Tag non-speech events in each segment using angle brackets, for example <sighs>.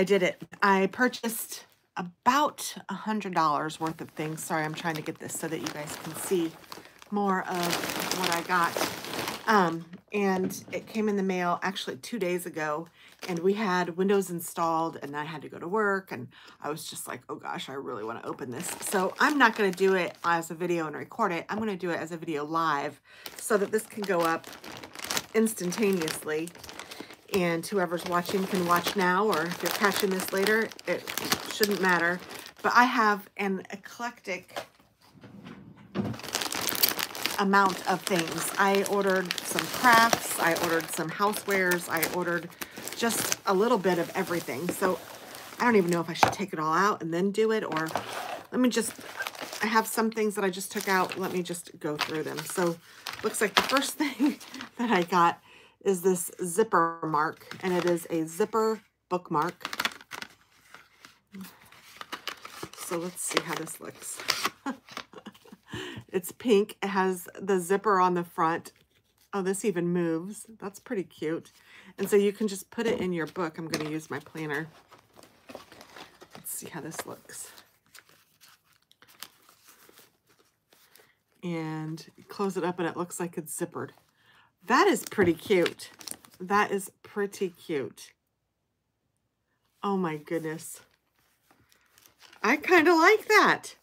I did it. I purchased about a hundred dollars worth of things. Sorry, I'm trying to get this so that you guys can see more of what I got. Um, and it came in the mail actually two days ago and we had windows installed and I had to go to work and I was just like, oh gosh, I really want to open this. So I'm not going to do it as a video and record it. I'm going to do it as a video live so that this can go up instantaneously and whoever's watching can watch now or if you're catching this later, it shouldn't matter. But I have an eclectic amount of things. I ordered some crafts, I ordered some housewares, I ordered just a little bit of everything. So I don't even know if I should take it all out and then do it or let me just, I have some things that I just took out. Let me just go through them. So looks like the first <laughs> thing that I got is this zipper mark and it is a zipper bookmark. So let's see how this looks. <laughs> it's pink. It has the zipper on the front. Oh, this even moves. That's pretty cute. And so you can just put it in your book. I'm going to use my planner. Let's see how this looks. And close it up and it looks like it's zippered. That is pretty cute. That is pretty cute. Oh my goodness. I kind of like that.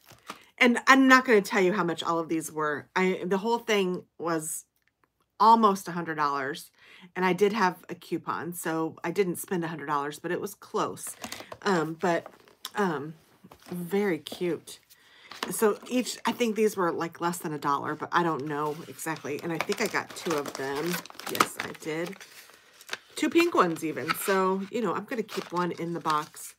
And I'm not going to tell you how much all of these were. I The whole thing was almost a $100. And I did have a coupon, so I didn't spend a $100, but it was close. Um, but um, very cute. So each, I think these were like less than a dollar, but I don't know exactly. And I think I got two of them. Yes, I did. Two pink ones even. So, you know, I'm going to keep one in the box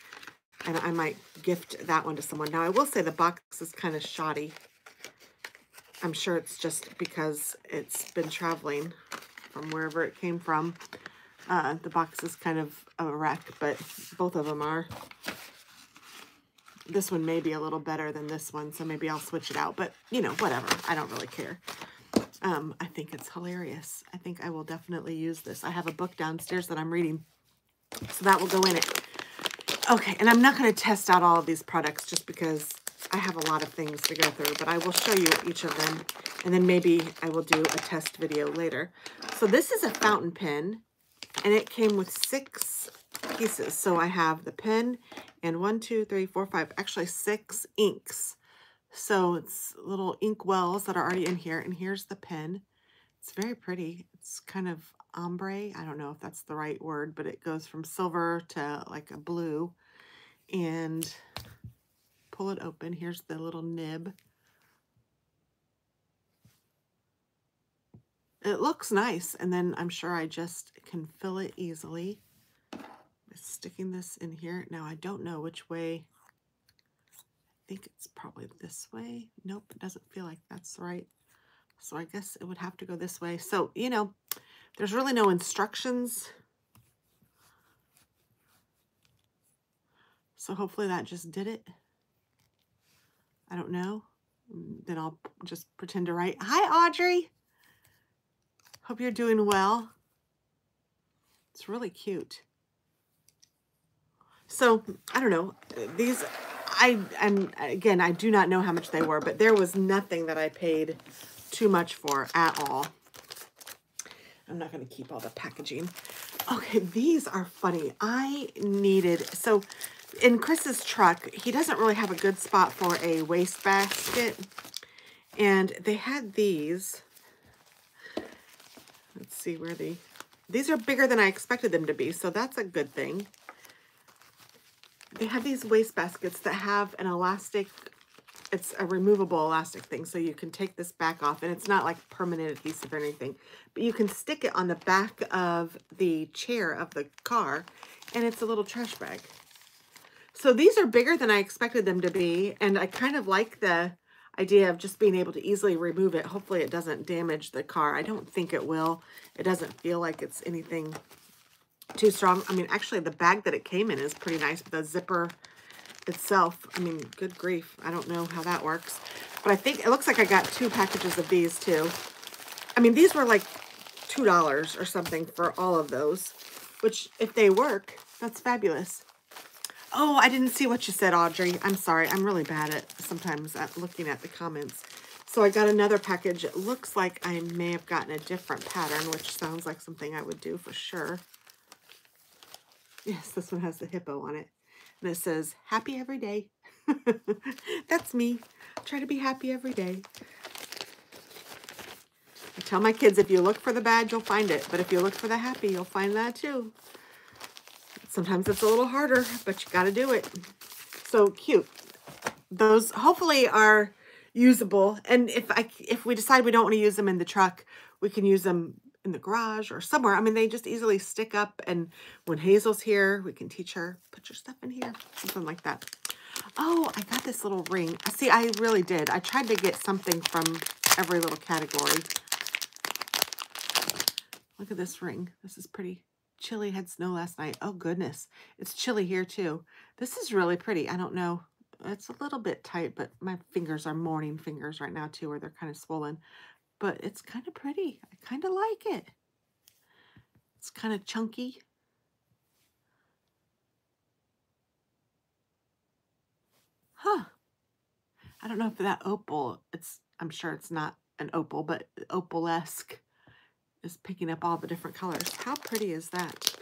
and I might gift that one to someone. Now, I will say the box is kind of shoddy. I'm sure it's just because it's been traveling from wherever it came from. Uh, the box is kind of a wreck, but both of them are. This one may be a little better than this one, so maybe I'll switch it out. But, you know, whatever. I don't really care. Um, I think it's hilarious. I think I will definitely use this. I have a book downstairs that I'm reading, so that will go in it. Okay, and I'm not going to test out all of these products just because I have a lot of things to go through, but I will show you each of them, and then maybe I will do a test video later. So this is a fountain pen, and it came with six pieces. So I have the pen and one, two, three, four, five, actually six inks. So it's little ink wells that are already in here, and here's the pen. It's very pretty. It's kind of ombre. I don't know if that's the right word, but it goes from silver to like a blue. And pull it open. Here's the little nib. It looks nice, and then I'm sure I just can fill it easily. Sticking this in here. Now, I don't know which way. I think it's probably this way. Nope, it doesn't feel like that's right. So I guess it would have to go this way. So, you know, there's really no instructions. So hopefully that just did it. I don't know. Then I'll just pretend to write, Hi, Audrey. Hope you're doing well. It's really cute. So, I don't know. These, I, I'm, again, I do not know how much they were, but there was nothing that I paid too much for at all. I'm not going to keep all the packaging. Okay, these are funny. I needed, so in Chris's truck, he doesn't really have a good spot for a waste basket. And they had these. Let's see where the, these are bigger than I expected them to be, so that's a good thing. They have these waste baskets that have an elastic it's a removable elastic thing, so you can take this back off, and it's not like permanent adhesive or anything, but you can stick it on the back of the chair of the car, and it's a little trash bag. So these are bigger than I expected them to be, and I kind of like the idea of just being able to easily remove it. Hopefully it doesn't damage the car. I don't think it will. It doesn't feel like it's anything too strong. I mean, actually, the bag that it came in is pretty nice. The zipper itself, I mean, good grief. I don't know how that works. But I think it looks like I got two packages of these too. I mean, these were like $2 or something for all of those, which if they work, that's fabulous. Oh, I didn't see what you said, Audrey. I'm sorry. I'm really bad at sometimes at looking at the comments. So I got another package. It looks like I may have gotten a different pattern, which sounds like something I would do for sure. Yes, this one has the hippo on it. And it says, happy every day. <laughs> That's me. Try to be happy every day. I tell my kids, if you look for the bad, you'll find it. But if you look for the happy, you'll find that too. Sometimes it's a little harder, but you got to do it. So cute. Those hopefully are usable. And if I if we decide we don't want to use them in the truck, we can use them in the garage or somewhere. I mean, they just easily stick up. And when Hazel's here, we can teach her, put your stuff in here, something like that. Oh, I got this little ring. Uh, see, I really did. I tried to get something from every little category. Look at this ring. This is pretty. Chilly had snow last night. Oh, goodness. It's chilly here, too. This is really pretty. I don't know. It's a little bit tight, but my fingers are morning fingers right now, too, where they're kind of swollen. But it's kind of pretty. I kind of like it. It's kind of chunky. Huh. I don't know if that opal, it's, I'm sure it's not an opal, but opal-esque is picking up all the different colors. How pretty is that?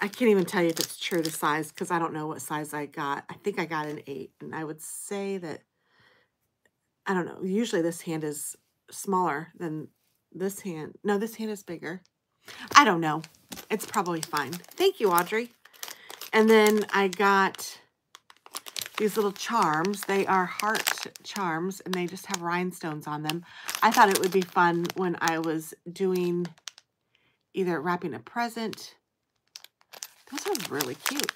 I can't even tell you if it's true to size because I don't know what size I got. I think I got an 8, and I would say that, I don't know, usually this hand is smaller than this hand. No, this hand is bigger. I don't know. It's probably fine. Thank you, Audrey. And then I got these little charms. They are heart charms, and they just have rhinestones on them. I thought it would be fun when I was doing either wrapping a present. Those are really cute.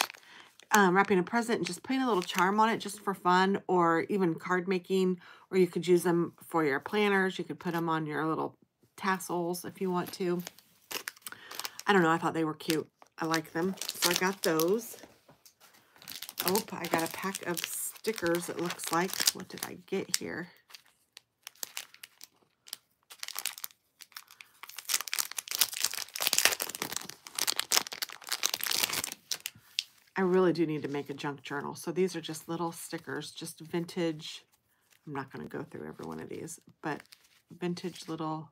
Um, wrapping a present and just putting a little charm on it just for fun, or even card making, or you could use them for your planners. You could put them on your little tassels if you want to. I don't know. I thought they were cute. I like them. So I got those. Oh, I got a pack of stickers, it looks like. What did I get here? I really do need to make a junk journal. So these are just little stickers, just vintage. I'm not going to go through every one of these, but vintage little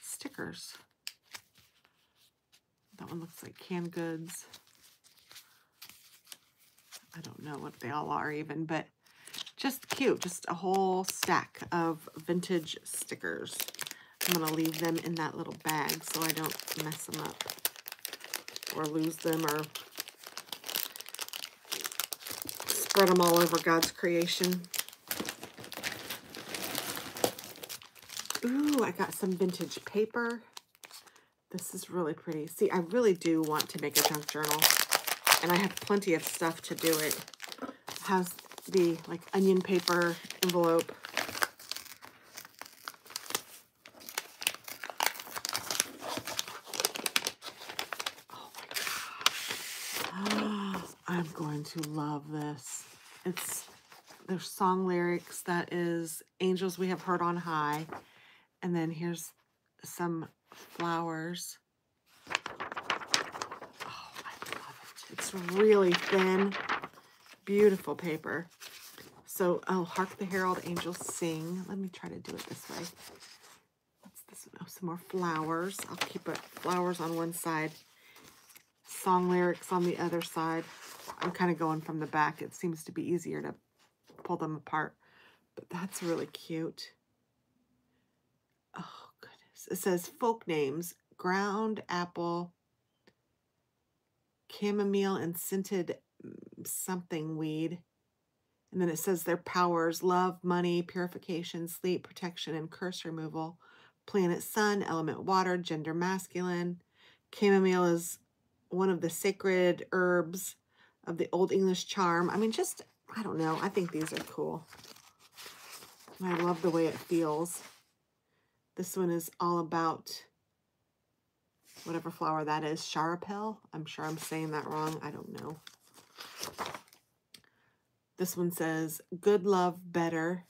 stickers. That one looks like canned goods. I don't know what they all are even, but just cute. Just a whole stack of vintage stickers. I'm going to leave them in that little bag so I don't mess them up or lose them or spread them all over God's creation. Ooh, I got some vintage paper. This is really pretty. See, I really do want to make a junk journal and I have plenty of stuff to do it. it has the like onion paper envelope. Oh my god. <gasps> I'm going to love this. It's there's song lyrics that is angels we have heard on high. And then here's some flowers. Oh, I love it. It's really thin, beautiful paper. So, oh, Hark the Herald Angels Sing. Let me try to do it this way. What's this? Oh, some more flowers. I'll keep it flowers on one side, song lyrics on the other side. I'm kind of going from the back. It seems to be easier to pull them apart. But that's really cute. Oh, goodness. It says folk names, ground apple, chamomile and scented mm, something weed. And then it says their powers love, money, purification, sleep, protection, and curse removal. Planet sun, element water, gender masculine. Chamomile is one of the sacred herbs of the Old English charm. I mean, just, I don't know. I think these are cool. I love the way it feels. This one is all about whatever flower that is, Charapel. I'm sure I'm saying that wrong. I don't know. This one says, good love better.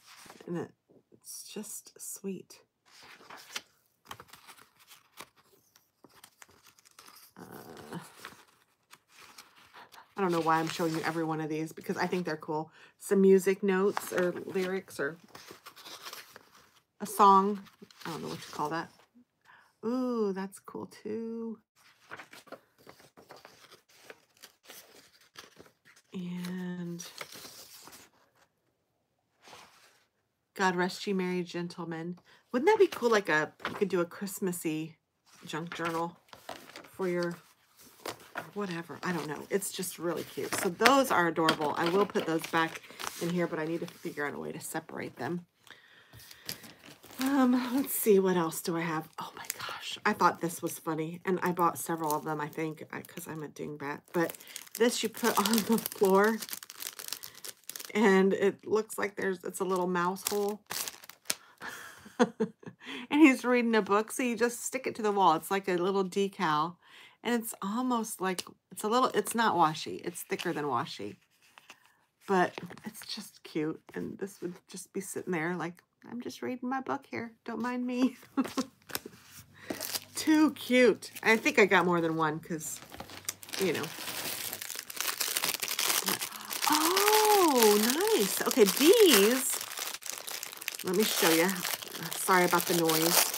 And it's just sweet. I don't know why I'm showing you every one of these because I think they're cool. Some music notes or lyrics or a song. I don't know what you call that. Ooh, that's cool too. And God rest you, merry gentlemen. Wouldn't that be cool? Like a, you could do a Christmassy junk journal for your whatever. I don't know. It's just really cute. So those are adorable. I will put those back in here, but I need to figure out a way to separate them. Um, let's see, what else do I have? Oh my gosh, I thought this was funny, and I bought several of them, I think, because I'm a dingbat. But this you put <laughs> on the floor, and it looks like there's it's a little mouse hole. <laughs> and he's reading a book, so you just stick it to the wall. It's like a little decal, and it's almost like, it's a little, it's not washi. It's thicker than washi. But it's just cute, and this would just be sitting there like, I'm just reading my book here. Don't mind me. <laughs> Too cute. I think I got more than one because, you know. Oh, nice. Okay, these, let me show you. Sorry about the noise.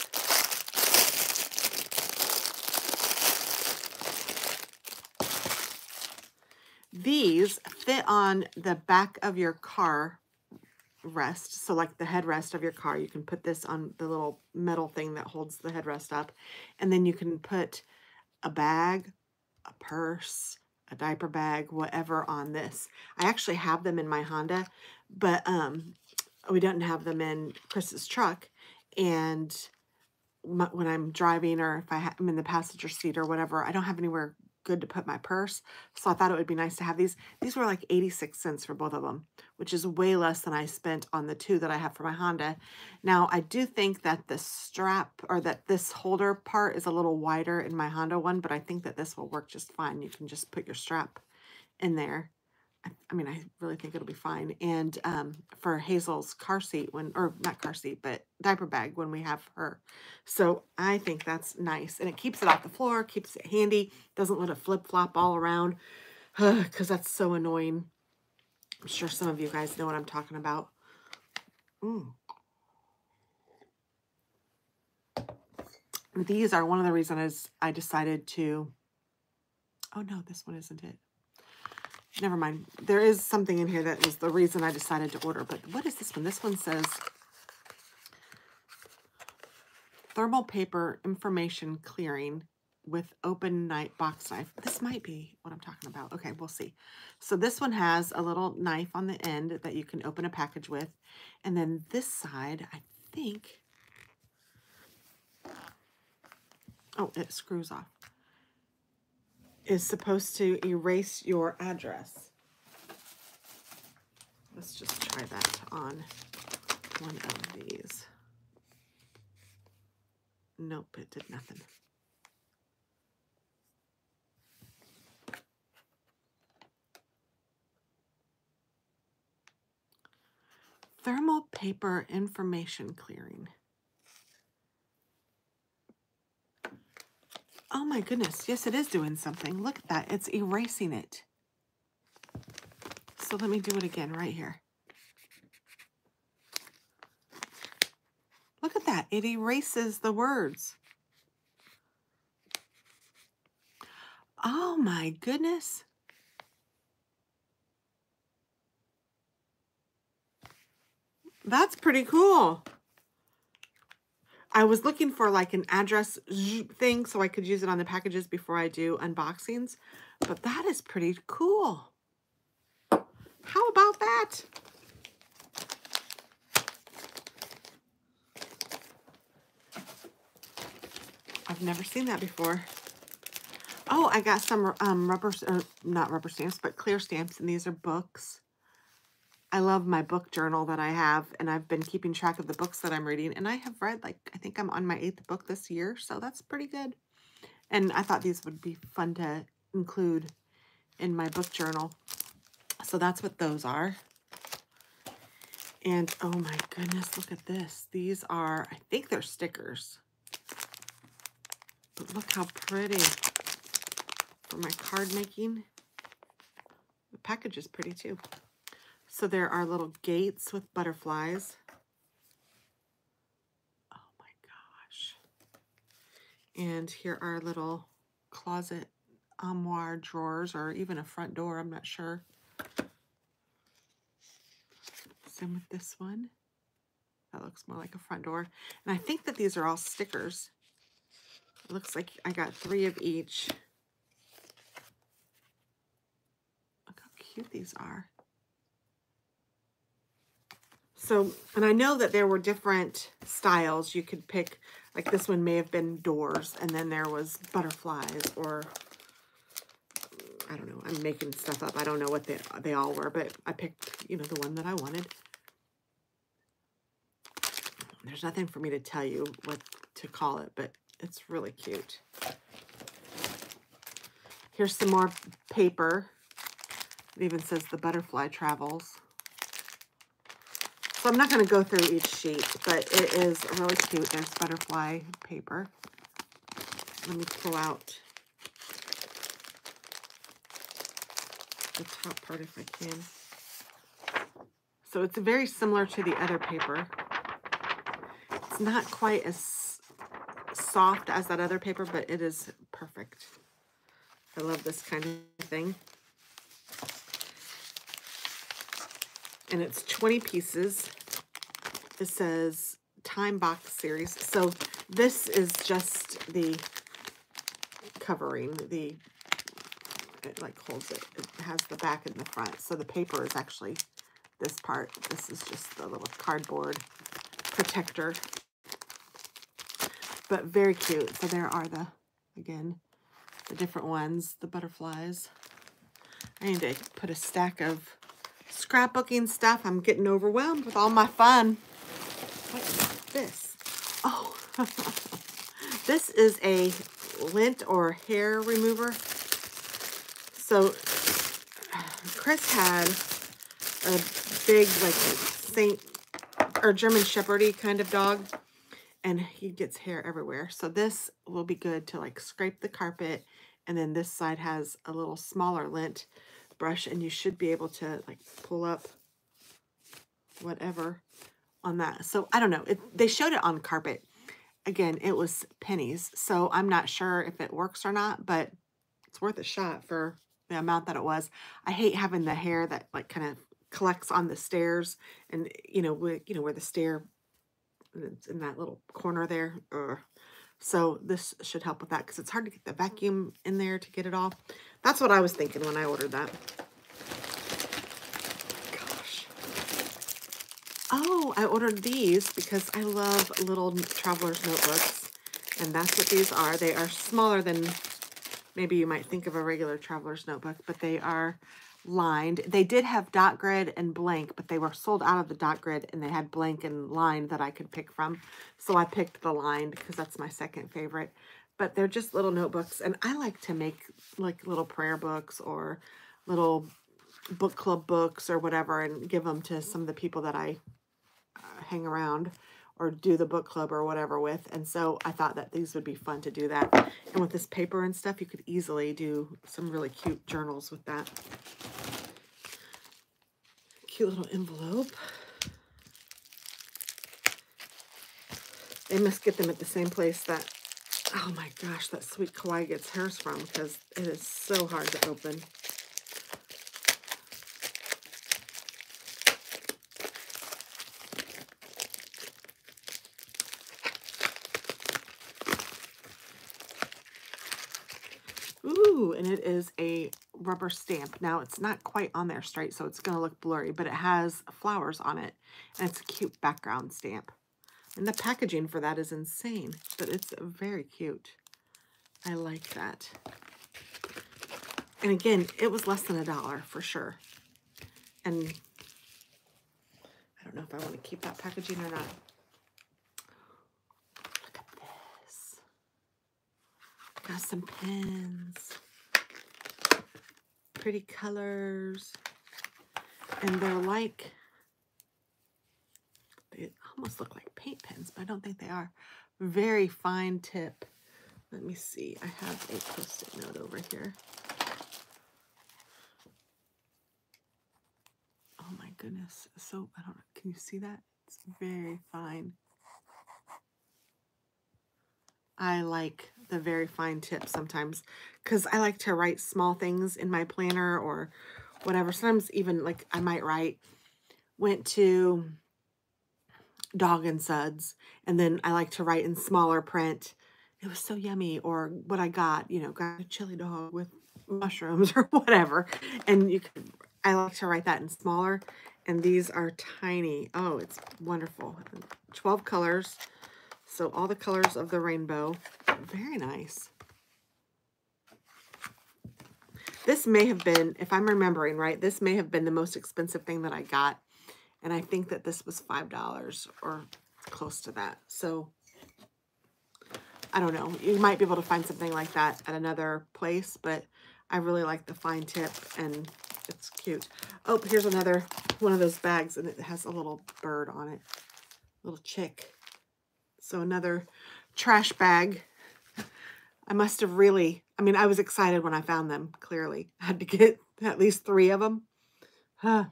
These fit on the back of your car rest. So like the headrest of your car, you can put this on the little metal thing that holds the headrest up. And then you can put a bag, a purse, a diaper bag, whatever on this. I actually have them in my Honda, but um, we don't have them in Chris's truck. And my, when I'm driving or if I am in the passenger seat or whatever, I don't have anywhere good to put my purse. So I thought it would be nice to have these. These were like 86 cents for both of them, which is way less than I spent on the two that I have for my Honda. Now, I do think that the strap or that this holder part is a little wider in my Honda one, but I think that this will work just fine. You can just put your strap in there I mean, I really think it'll be fine. And um, for Hazel's car seat when, or not car seat, but diaper bag when we have her. So I think that's nice. And it keeps it off the floor, keeps it handy, doesn't let it flip flop all around <sighs> because that's so annoying. I'm sure some of you guys know what I'm talking about. Mm. These are one of the reasons I decided to, oh no, this one isn't it never mind. There is something in here that was the reason I decided to order. But what is this one? This one says thermal paper information clearing with open knife box knife. This might be what I'm talking about. Okay, we'll see. So this one has a little knife on the end that you can open a package with. And then this side, I think, oh, it screws off is supposed to erase your address. Let's just try that on one of these. Nope, it did nothing. Thermal paper information clearing. Oh my goodness. Yes, it is doing something. Look at that. It's erasing it. So let me do it again right here. Look at that. It erases the words. Oh my goodness. That's pretty cool. I was looking for like an address thing so I could use it on the packages before I do unboxings. But that is pretty cool. How about that? I've never seen that before. Oh, I got some um, rubber, or not rubber stamps, but clear stamps, and these are books. I love my book journal that I have, and I've been keeping track of the books that I'm reading, and I have read, like, I think I'm on my eighth book this year, so that's pretty good. And I thought these would be fun to include in my book journal. So that's what those are. And, oh my goodness, look at this. These are, I think they're stickers. But look how pretty for my card making. The package is pretty too. So there are little gates with butterflies. Oh my gosh. And here are little closet armoire drawers or even a front door, I'm not sure. Same with this one. That looks more like a front door. And I think that these are all stickers. It looks like I got three of each. Look how cute these are. So, and I know that there were different styles. You could pick, like this one may have been doors, and then there was butterflies, or I don't know. I'm making stuff up. I don't know what they, they all were, but I picked, you know, the one that I wanted. There's nothing for me to tell you what to call it, but it's really cute. Here's some more paper. It even says the butterfly travels. So I'm not going to go through each sheet, but it is really cute. There's butterfly paper. Let me pull out the top part if I can. So it's very similar to the other paper. It's not quite as soft as that other paper, but it is perfect. I love this kind of thing. And it's 20 pieces. It says Time Box Series. So this is just the covering, the, it like holds it. It has the back and the front. So the paper is actually this part. This is just the little cardboard protector. But very cute. So there are the, again, the different ones, the butterflies. I need to put a stack of scrapbooking stuff. I'm getting overwhelmed with all my fun. What is this? Oh, <laughs> this is a lint or hair remover. So Chris had a big like Saint or German Shepherdy kind of dog and he gets hair everywhere. So this will be good to like scrape the carpet and then this side has a little smaller lint brush and you should be able to like pull up whatever on that. So I don't know. It, they showed it on carpet. Again, it was pennies. So I'm not sure if it works or not, but it's worth a shot for the amount that it was. I hate having the hair that like kind of collects on the stairs and you know, where, you know, where the stair in that little corner there. Ugh. So this should help with that because it's hard to get the vacuum in there to get it off. That's what I was thinking when I ordered that. Gosh. Oh, I ordered these because I love little traveler's notebooks. And that's what these are. They are smaller than maybe you might think of a regular traveler's notebook, but they are lined. They did have dot grid and blank, but they were sold out of the dot grid and they had blank and lined that I could pick from. So I picked the lined because that's my second favorite. But they're just little notebooks and I like to make like little prayer books or little book club books or whatever and give them to some of the people that I uh, hang around or do the book club or whatever with. And so I thought that these would be fun to do that. And with this paper and stuff, you could easily do some really cute journals with that cute little envelope. They must get them at the same place that, oh my gosh, that sweet kawaii gets hers from because it is so hard to open. Ooh, and it is a rubber stamp. Now, it's not quite on there straight, so it's going to look blurry, but it has flowers on it, and it's a cute background stamp. And the packaging for that is insane, but it's very cute. I like that. And again, it was less than a dollar for sure. And I don't know if I want to keep that packaging or not. Look at this. Got some pins pretty colors. And they're like, they almost look like paint pens, but I don't think they are. Very fine tip. Let me see. I have a post-it note over here. Oh my goodness. So, I don't know. Can you see that? It's very fine. I like the very fine tip sometimes because I like to write small things in my planner or whatever. Sometimes even like I might write, went to Dog and Suds, and then I like to write in smaller print. It was so yummy, or what I got, you know, got a chili dog with mushrooms <laughs> or whatever. And you can, I like to write that in smaller, and these are tiny. Oh, it's wonderful. 12 colors. So all the colors of the rainbow. Very nice. This may have been, if I'm remembering right, this may have been the most expensive thing that I got. And I think that this was $5 or close to that. So I don't know. You might be able to find something like that at another place, but I really like the fine tip and it's cute. Oh, here's another one of those bags and it has a little bird on it, little chick. So another trash bag. I must have really, I mean, I was excited when I found them, clearly. I had to get <laughs> at least three of them. Huh.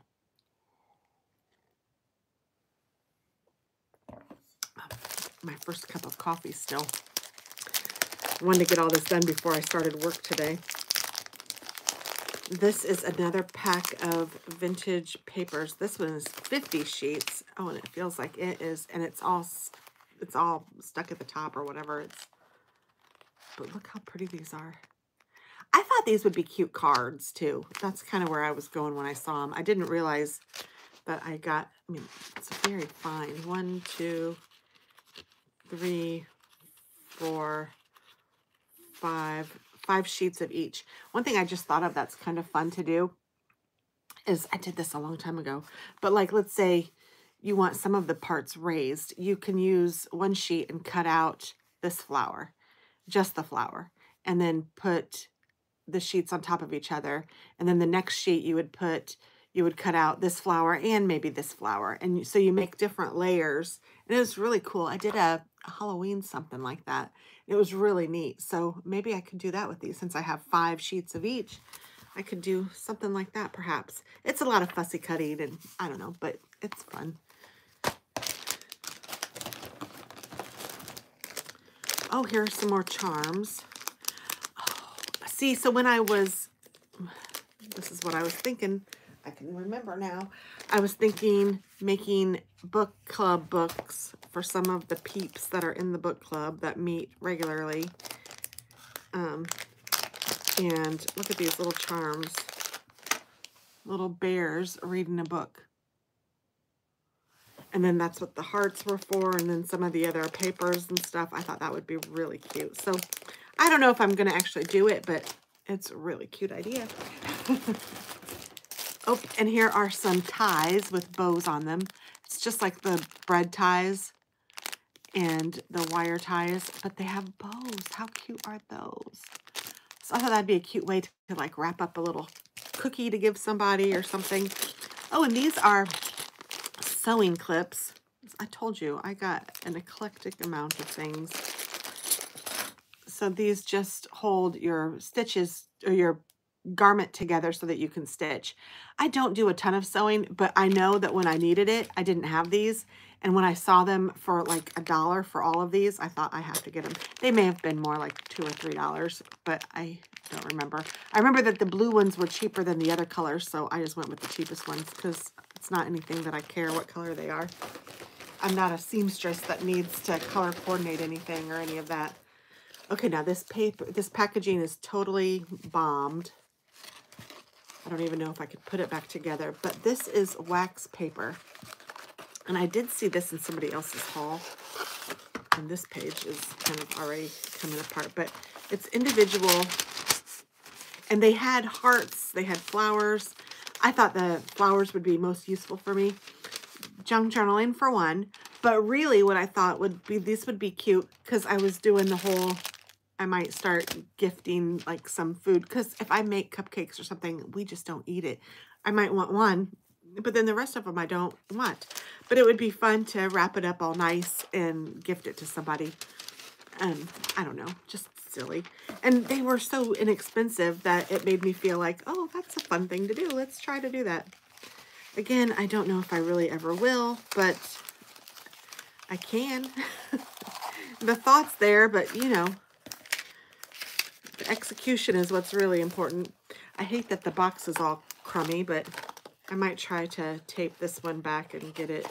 My first cup of coffee still. I wanted to get all this done before I started work today. This is another pack of vintage papers. This one is 50 sheets. Oh, and it feels like it is, and it's all it's all stuck at the top or whatever. It's, but look how pretty these are. I thought these would be cute cards too. That's kind of where I was going when I saw them. I didn't realize that I got, I mean, it's very fine. One, two, three, four, five, five sheets of each. One thing I just thought of that's kind of fun to do is, I did this a long time ago, but like, let's say you want some of the parts raised, you can use one sheet and cut out this flower, just the flower, and then put the sheets on top of each other. And then the next sheet you would put, you would cut out this flower and maybe this flower. And so you make different layers. And it was really cool. I did a, Halloween something like that. It was really neat. So maybe I could do that with these since I have five sheets of each. I could do something like that perhaps. It's a lot of fussy cutting and I don't know, but it's fun. Oh, here are some more charms. Oh, see, so when I was, this is what I was thinking. I can remember now. I was thinking making book club books for some of the peeps that are in the book club that meet regularly. Um, and look at these little charms. Little bears reading a book. And then that's what the hearts were for. And then some of the other papers and stuff. I thought that would be really cute. So I don't know if I'm going to actually do it, but it's a really cute idea. <laughs> oh, and here are some ties with bows on them. It's just like the bread ties and the wire ties, but they have bows. How cute are those? So I thought that'd be a cute way to, to like wrap up a little cookie to give somebody or something. Oh, and these are sewing clips. I told you I got an eclectic amount of things. So these just hold your stitches or your garment together so that you can stitch. I don't do a ton of sewing, but I know that when I needed it, I didn't have these. And when I saw them for like a dollar for all of these, I thought I have to get them. They may have been more like two or three dollars, but I don't remember. I remember that the blue ones were cheaper than the other colors, so I just went with the cheapest ones because it's not anything that I care what color they are. I'm not a seamstress that needs to color coordinate anything or any of that. Okay, now this paper, this packaging is totally bombed. I don't even know if I could put it back together, but this is wax paper. And I did see this in somebody else's haul. And this page is kind of already coming apart, but it's individual. And they had hearts, they had flowers, I thought the flowers would be most useful for me. Junk journaling for one. But really what I thought would be, these would be cute because I was doing the whole, I might start gifting like some food. Because if I make cupcakes or something, we just don't eat it. I might want one, but then the rest of them I don't want. But it would be fun to wrap it up all nice and gift it to somebody. Um, I don't know, just silly. And they were so inexpensive that it made me feel like, oh, that's a fun thing to do. Let's try to do that. Again, I don't know if I really ever will, but I can. <laughs> the thought's there, but you know, the execution is what's really important. I hate that the box is all crummy, but I might try to tape this one back and get it,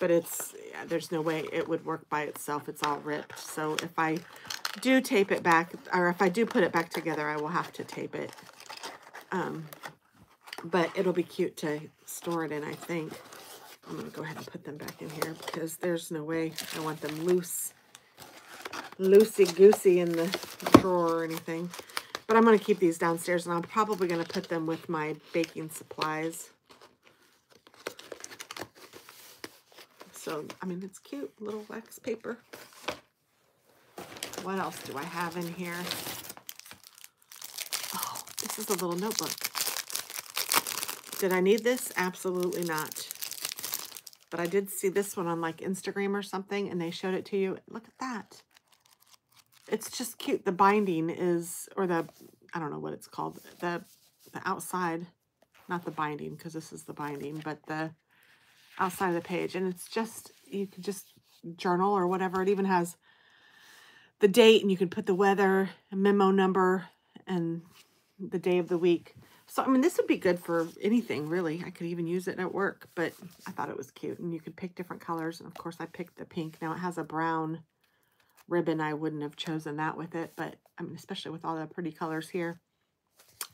but it's, yeah, there's no way it would work by itself. It's all ripped. So if I do tape it back, or if I do put it back together, I will have to tape it. Um, but it'll be cute to store it in, I think. I'm going to go ahead and put them back in here because there's no way I want them loose, loosey-goosey in the drawer or anything. But I'm going to keep these downstairs, and I'm probably going to put them with my baking supplies. So, I mean, it's cute. Little wax paper. What else do I have in here? Oh, this is a little notebook. Did I need this? Absolutely not. But I did see this one on like Instagram or something and they showed it to you. Look at that. It's just cute. The binding is, or the, I don't know what it's called. The, the outside, not the binding because this is the binding, but the outside of the page. And it's just, you can just journal or whatever. It even has the date and you can put the weather, memo number, and the day of the week. So, I mean, this would be good for anything, really. I could even use it at work, but I thought it was cute. And you could pick different colors. And, of course, I picked the pink. Now, it has a brown ribbon. I wouldn't have chosen that with it, but, I mean, especially with all the pretty colors here.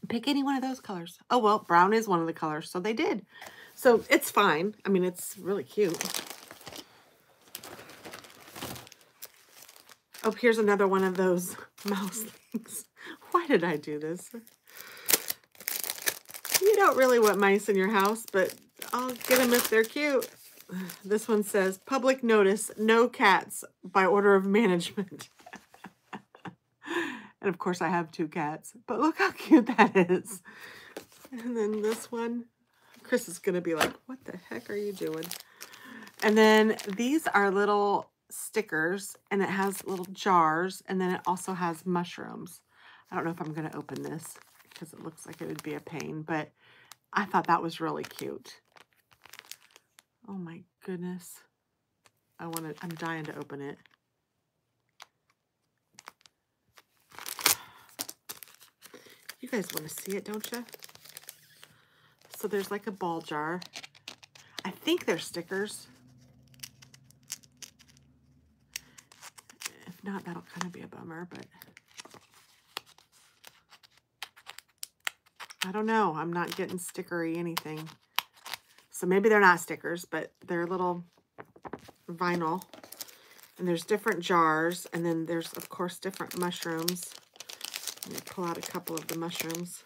Pick any one of those colors. Oh, well, brown is one of the colors, so they did. So, it's fine. I mean, it's really cute. Oh, here's another one of those <laughs> mouse things. Why did I do this? You don't really want mice in your house, but I'll get them if they're cute. This one says, public notice, no cats by order of management. <laughs> and of course I have two cats, but look how cute that is. And then this one, Chris is going to be like, what the heck are you doing? And then these are little stickers and it has little jars and then it also has mushrooms. I don't know if I'm going to open this because it looks like it would be a pain, but I thought that was really cute. Oh my goodness. I want to, I'm dying to open it. You guys want to see it, don't you? So there's like a ball jar. I think they're stickers. If not, that'll kind of be a bummer, but I don't know. I'm not getting stickery anything. So maybe they're not stickers, but they're little vinyl. And there's different jars. And then there's, of course, different mushrooms. Let me pull out a couple of the mushrooms.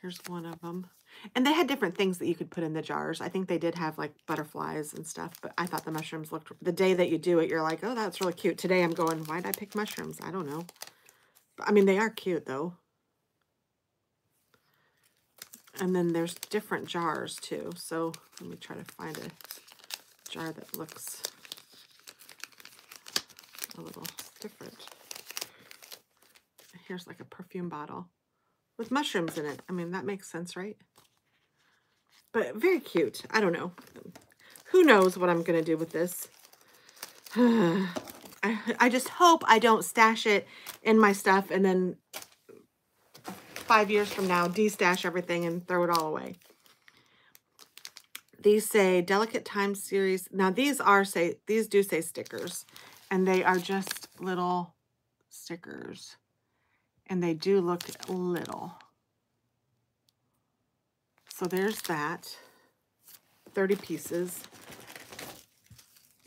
Here's one of them. And they had different things that you could put in the jars. I think they did have like butterflies and stuff, but I thought the mushrooms looked, the day that you do it, you're like, oh, that's really cute. Today I'm going, why did I pick mushrooms? I don't know. But, I mean, they are cute though. And then there's different jars too. So let me try to find a jar that looks a little different. Here's like a perfume bottle with mushrooms in it. I mean, that makes sense, right? But very cute. I don't know. Who knows what I'm going to do with this. <sighs> I, I just hope I don't stash it in my stuff and then five years from now, destash everything and throw it all away. These say Delicate Time Series. Now, these are, say, these do say stickers. And they are just little stickers. And they do look little. So there's that. 30 pieces.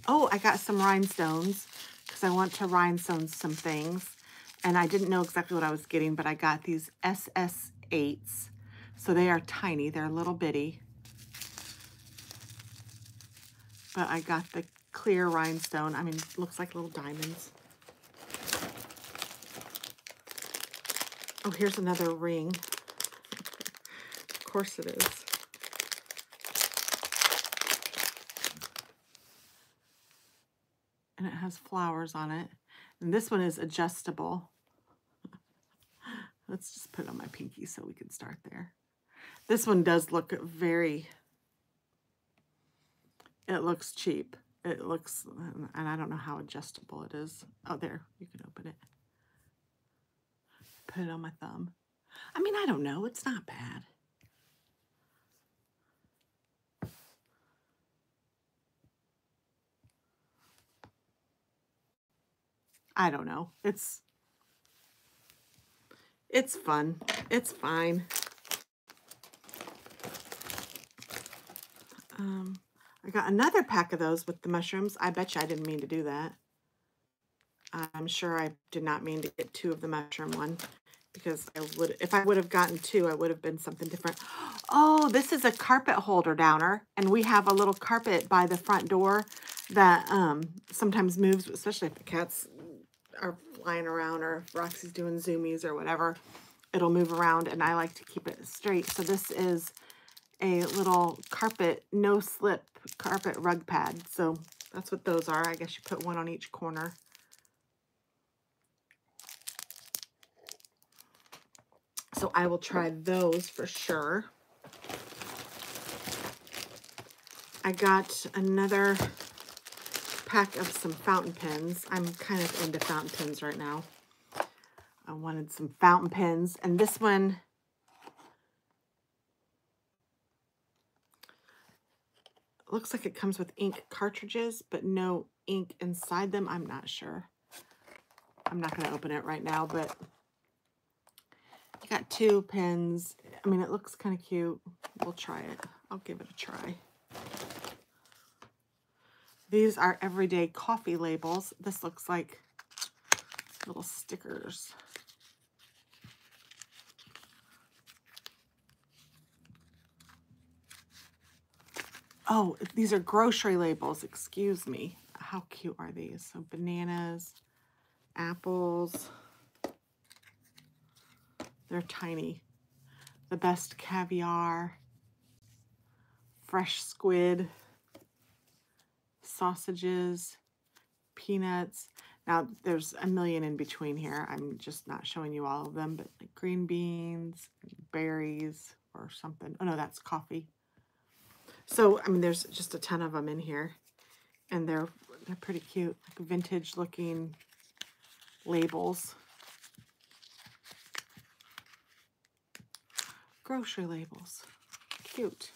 Oh, I got some rhinestones because I want to rhinestone some things and I didn't know exactly what I was getting, but I got these SS8s. So they are tiny, they're a little bitty. But I got the clear rhinestone. I mean, looks like little diamonds. Oh, here's another ring. of course it is. And it has flowers on it. And this one is adjustable. <laughs> Let's just put it on my pinky so we can start there. This one does look very, it looks cheap. It looks, and I don't know how adjustable it is. Oh, there, you can open it. Put it on my thumb. I mean, I don't know. It's not bad. I don't know. It's it's fun. It's fine. Um, I got another pack of those with the mushrooms. I bet you I didn't mean to do that. I'm sure I did not mean to get two of the mushroom one because I would, if I would have gotten two, I would have been something different. Oh, this is a carpet holder downer. And we have a little carpet by the front door that um, sometimes moves, especially if the cats are flying around or if Roxy's doing zoomies or whatever, it'll move around and I like to keep it straight. So this is a little carpet, no slip carpet rug pad. So that's what those are. I guess you put one on each corner. So I will try those for sure. I got another pack of some fountain pens. I'm kind of into fountain pens right now. I wanted some fountain pens. And this one, looks like it comes with ink cartridges, but no ink inside them. I'm not sure. I'm not going to open it right now, but got two pens. I mean, it looks kind of cute. We'll try it. I'll give it a try. These are everyday coffee labels. This looks like little stickers. Oh, these are grocery labels. Excuse me. How cute are these? So bananas, apples. They're tiny. The best caviar, fresh squid sausages, peanuts. Now, there's a million in between here. I'm just not showing you all of them, but like green beans, berries, or something. Oh, no, that's coffee. So, I mean, there's just a ton of them in here. And they're they're pretty cute, like vintage looking labels. Grocery labels. Cute.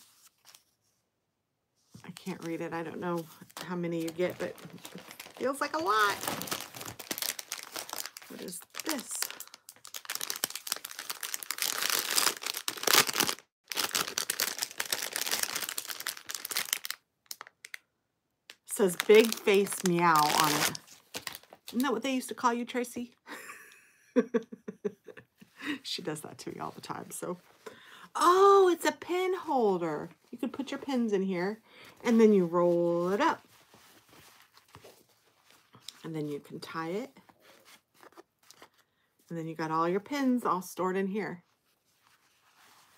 I can't read it. I don't know how many you get, but feels like a lot. What is this? Says big face meow on it. Isn't that what they used to call you, Tracy? <laughs> she does that to me all the time, so. Oh, it's a pen holder. You could put your pens in here and then you roll it up. And then you can tie it. And then you got all your pins all stored in here.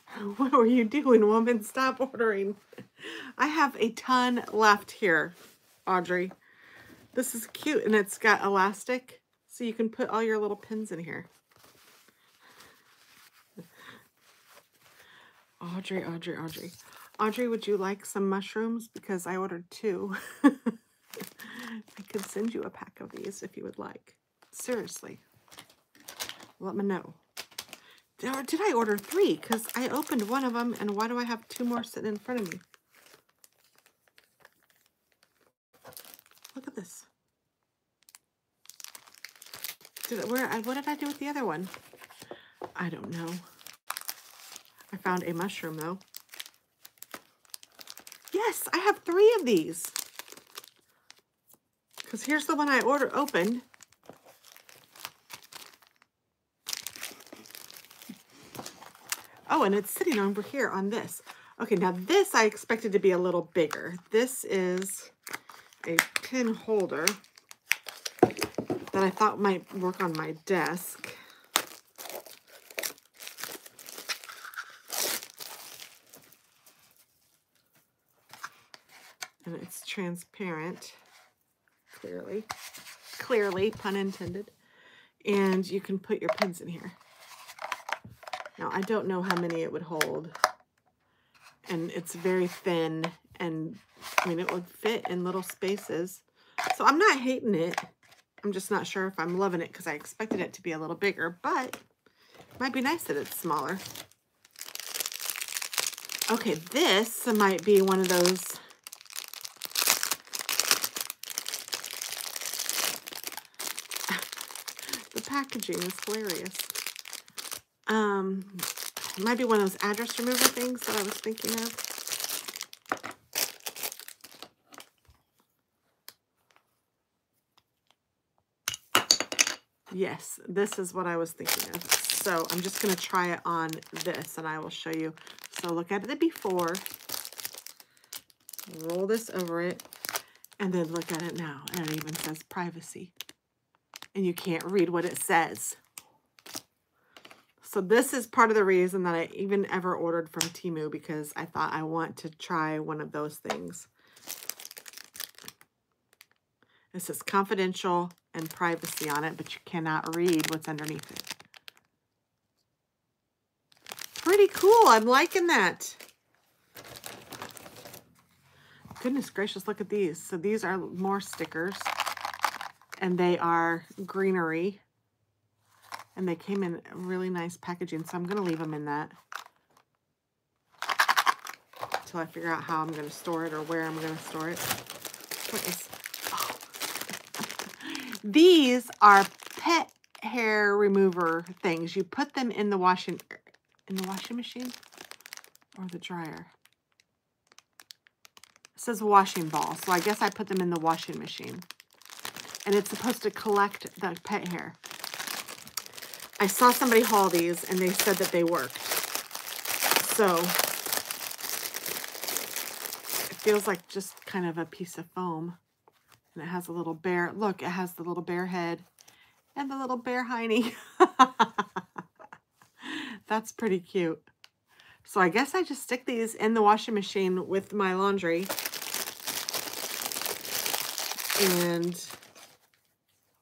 <laughs> What were you doing, woman? Stop ordering. I have a ton left here, Audrey. This is cute, and it's got elastic, so you can put all your little pins in here. Audrey, Audrey, Audrey. Audrey, would you like some mushrooms? Because I ordered two. <laughs> I could send you a pack of these if you would like. Seriously. Let me know. Or did I order three? Because I opened one of them, and why do I have two more sitting in front of me? Look at this. Did it, where? What did I do with the other one? I don't know. I found a mushroom, though. Yes, I have three of these. Because here's the one I ordered opened. Oh, and it's sitting over here on this. Okay, now this I expected to be a little bigger. This is a pin holder that I thought might work on my desk. And it's transparent, clearly, clearly, pun intended. And you can put your pins in here. Now, I don't know how many it would hold. And it's very thin and I mean, it would fit in little spaces. So I'm not hating it. I'm just not sure if I'm loving it because I expected it to be a little bigger, but it might be nice that it's smaller. Okay, this might be one of those the packaging is hilarious. Um, it might be one of those address remover things that I was thinking of. Yes, this is what I was thinking of. So I'm just going to try it on this and I will show you. So look at the before, roll this over it, and then look at it now. And it even says privacy. And you can't read what it says. So this is part of the reason that I even ever ordered from Temu because I thought I want to try one of those things. It says confidential and privacy on it, but you cannot read what's underneath it. Pretty cool. I'm liking that. Goodness gracious, look at these. So these are more stickers, and they are greenery, and they came in really nice packaging, so I'm going to leave them in that until I figure out how I'm going to store it or where I'm going to store it. What is oh. <laughs> these are pet hair remover things. You put them in the washing in the washing machine or the dryer. It says washing ball, so I guess I put them in the washing machine. And it's supposed to collect the pet hair. I saw somebody haul these and they said that they worked. So it feels like just kind of a piece of foam. And it has a little bear. Look, it has the little bear head and the little bear hiney. <laughs> That's pretty cute. So I guess I just stick these in the washing machine with my laundry. And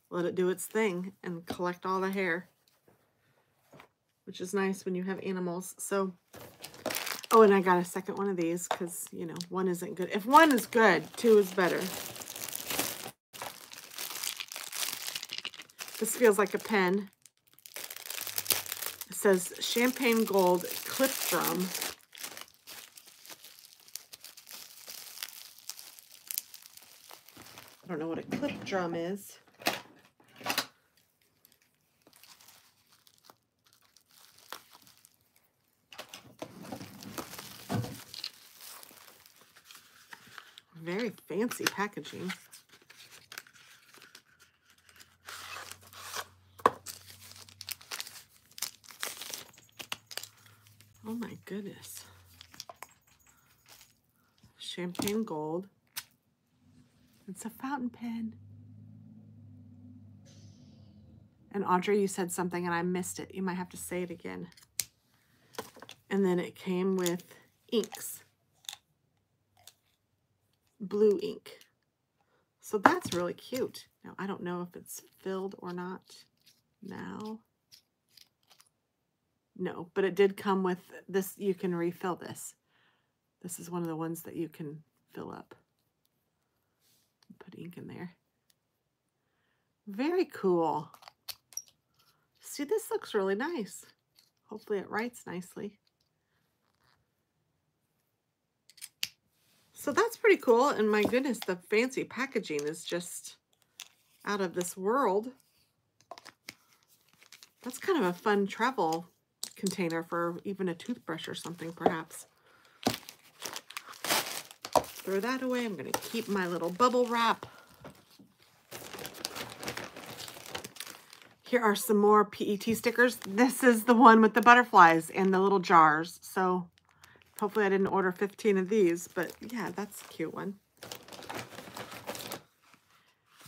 let it do its thing and collect all the hair. Which is nice when you have animals. So, oh, and I got a second one of these because, you know, one isn't good. If one is good, two is better. This feels like a pen. It says Champagne Gold Clip Drum. I don't know what a clip drum is. Very fancy packaging. Oh my goodness. Champagne gold. It's a fountain pen. And Audrey, you said something and I missed it. You might have to say it again. And then it came with inks. Blue ink. So that's really cute. Now, I don't know if it's filled or not now. No, but it did come with this. You can refill this. This is one of the ones that you can fill up. Put ink in there. Very cool. See, this looks really nice. Hopefully it writes nicely. So that's pretty cool. And my goodness, the fancy packaging is just out of this world. That's kind of a fun travel container for even a toothbrush or something, perhaps. Throw that away. I'm going to keep my little bubble wrap. Here are some more PET stickers. This is the one with the butterflies and the little jars. So hopefully I didn't order 15 of these, but yeah, that's a cute one.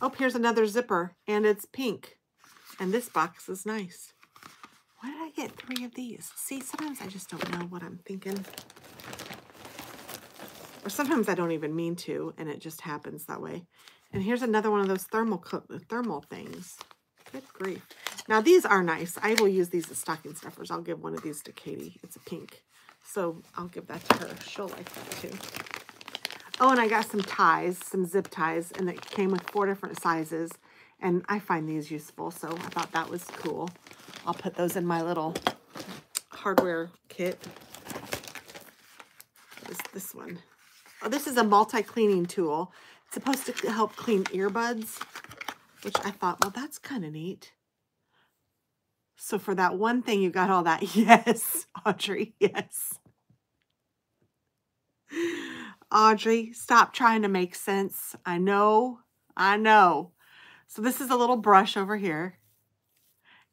Oh, here's another zipper and it's pink. And this box is nice. Why did I get three of these? See, sometimes I just don't know what I'm thinking. Or sometimes I don't even mean to, and it just happens that way. And here's another one of those thermal uh, thermal things. Good grief. Now, these are nice. I will use these as stocking stuffers. I'll give one of these to Katie. It's a pink. So I'll give that to her. She'll like that too. Oh, and I got some ties, some zip ties, and it came with four different sizes. And I find these useful, so I thought that was cool. I'll put those in my little hardware kit. Is this one? Oh, this is a multi-cleaning tool. It's supposed to help clean earbuds, which I thought, well, that's kind of neat. So for that one thing, you got all that. <laughs> Yes, Audrey, yes. Audrey, stop trying to make sense. I know, I know. So this is a little brush over here.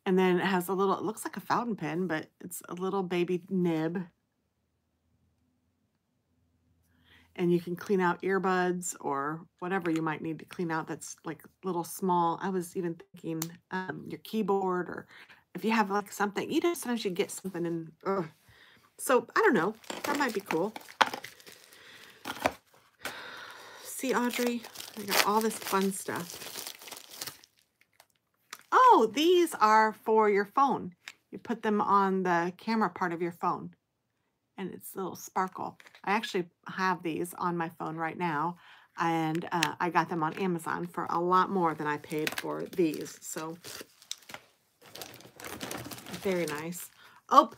And then it has a little, it looks like a fountain pen, but it's a little baby nib. And you can clean out earbuds or whatever you might need to clean out that's like little small. I was even thinking um, your keyboard or if you have like something, you know, sometimes you get something and, ugh. so I don't know, that might be cool. See, Audrey, I got all this fun stuff. Oh, these are for your phone. You put them on the camera part of your phone and it's a little sparkle. I actually have these on my phone right now and uh, I got them on Amazon for a lot more than I paid for these. So very nice. Oh,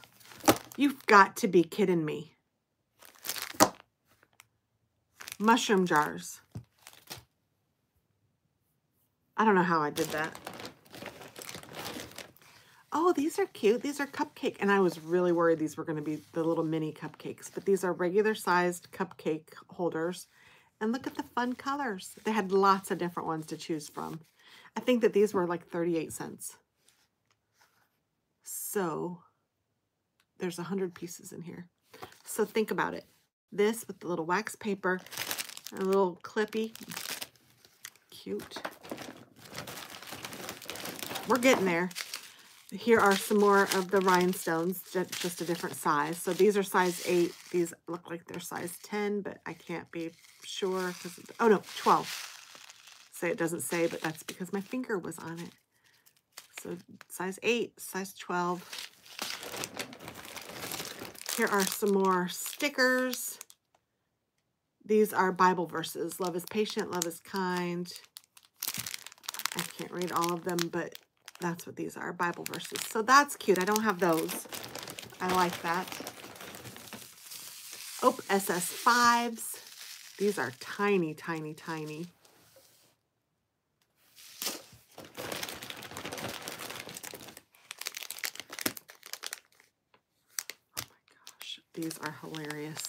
you've got to be kidding me. Mushroom jars. I don't know how I did that. Oh, these are cute. These are cupcake. And I was really worried these were going to be the little mini cupcakes. But these are regular sized cupcake holders. And look at the fun colors. They had lots of different ones to choose from. I think that these were like 38 cents. So there's 100 pieces in here. So think about it. This with the little wax paper, a little clippy. Cute. We're getting there. Here are some more of the rhinestones, just a different size. So these are size 8. These look like they're size 10, but I can't be sure. because Oh, no, 12. Say it doesn't say, but that's because my finger was on it. So size 8, size 12. Here are some more stickers. These are Bible verses. Love is patient, love is kind. I can't read all of them, but that's what these are, Bible verses. So that's cute. I don't have those. I like that. Oh, SS5s. These are tiny, tiny, tiny. Oh my gosh, these are hilarious.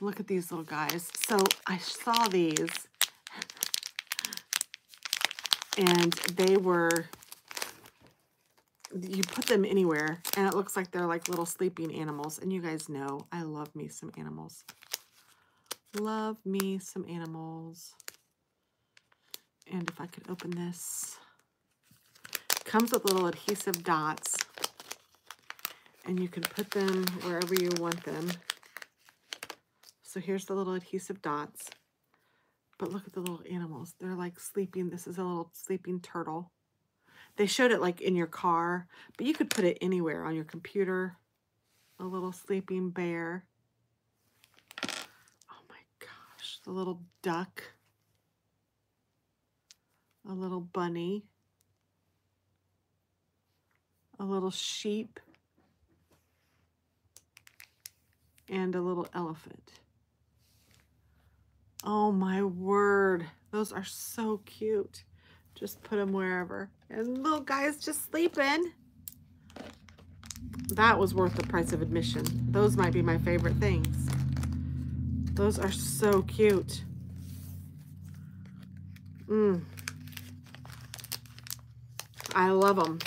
Look at these little guys. So I saw these and they were you put them anywhere and it looks like they're like little sleeping animals. And you guys know I love me some animals. Love me some animals. And if I could open this, comes with little adhesive dots and you can put them wherever you want them. So here's the little adhesive dots. But look at the little animals. They're like sleeping. This is a little sleeping turtle. They showed it like in your car, but you could put it anywhere on your computer. A little sleeping bear. Oh my gosh, the little duck. A little bunny. A little sheep. And a little elephant. Oh my word. Those are so cute. Just put them wherever. And little guy's just sleeping. That was worth the price of admission. Those might be my favorite things. Those are so cute. Mmm. I love them.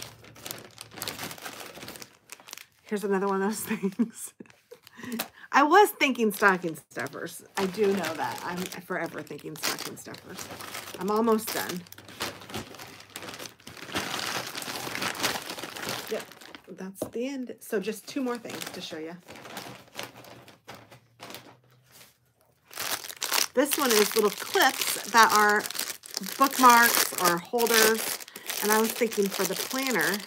Here's another one of those <laughs> things. I was thinking stocking stuffers. I do know that. I'm forever thinking stocking stuffers. I'm almost done. Yep, that's the end. So just two more things to show you. This one is little clips that are bookmarks or holders. And I was thinking for the planner,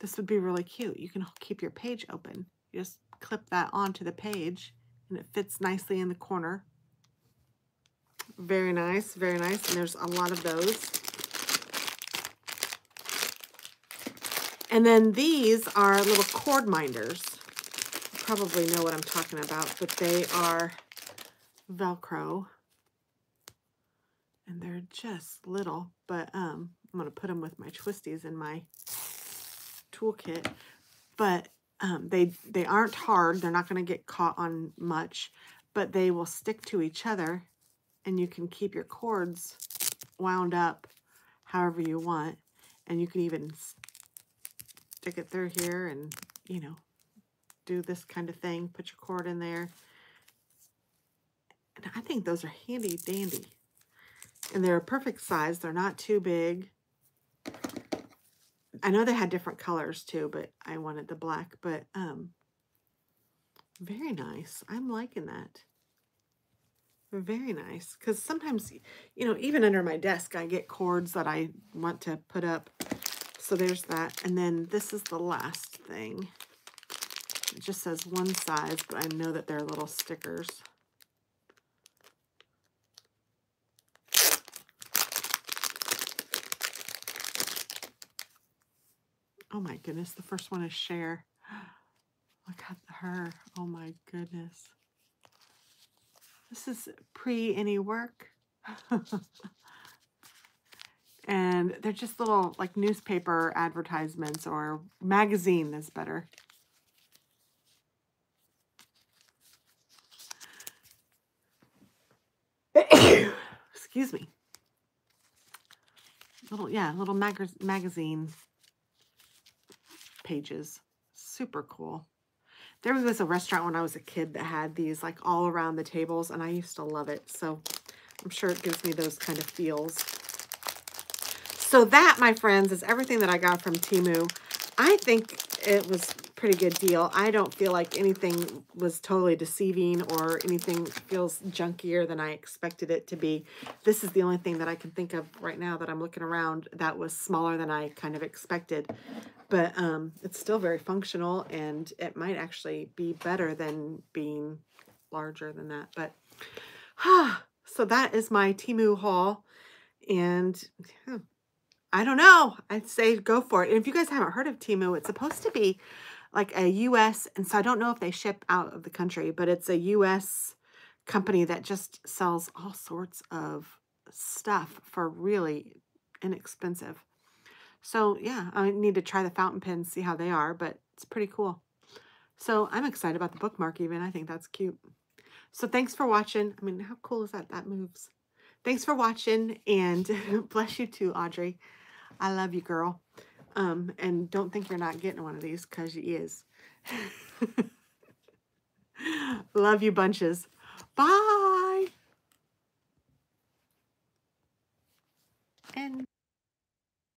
this would be really cute. You can keep your page open. You just clip that onto the page and it fits nicely in the corner. Very nice, very nice. And there's a lot of those. And then these are little cord minders. You probably know what I'm talking about, but they are Velcro. And they're just little, but um, I'm going to put them with my twisties in my toolkit. But um, they, they aren't hard. They're not going to get caught on much, but they will stick to each other and you can keep your cords wound up however you want. And you can even stick it through here and, you know, do this kind of thing. Put your cord in there. And I think those are handy dandy. And they're a perfect size. They're not too big. I know they had different colors too, but I wanted the black. But um, very nice. I'm liking that. Very nice. Because sometimes, you know, even under my desk, I get cords that I want to put up. So there's that. And then this is the last thing. It just says one size, but I know that they're little stickers. Oh my goodness, the first one is <gasps> Cher. Look at her. Oh my goodness. This is pre any work. <laughs> and they're just little like newspaper advertisements or magazine is better. <coughs> Excuse me. Little, yeah, little mag magazine pages. Super cool. There was a restaurant when I was a kid that had these like all around the tables and I used to love it. So I'm sure it gives me those kind of feels. So that, my friends, is everything that I got from Temu. I think it was pretty good deal. I don't feel like anything was totally deceiving or anything feels junkier than I expected it to be. This is the only thing that I can think of right now that I'm looking around that was smaller than I kind of expected. But um, it's still very functional and it might actually be better than being larger than that. But <sighs> so that is my Temu haul. And yeah, I don't know. I'd say go for it. And if you guys haven't heard of Temu, it's supposed to be like a U.S. And so I don't know if they ship out of the country, but it's a U.S. company that just sells all sorts of stuff for really inexpensive. So yeah, I need to try the fountain pens, see how they are, but it's pretty cool. So I'm excited about the bookmark even. I think that's cute. So thanks for watching. I mean, how cool is that? That moves. Thanks for watching and <laughs> bless you too, Audrey. I love you, girl. Um, and don't think you're not getting one of these because you is. <laughs> Love you bunches. Bye. And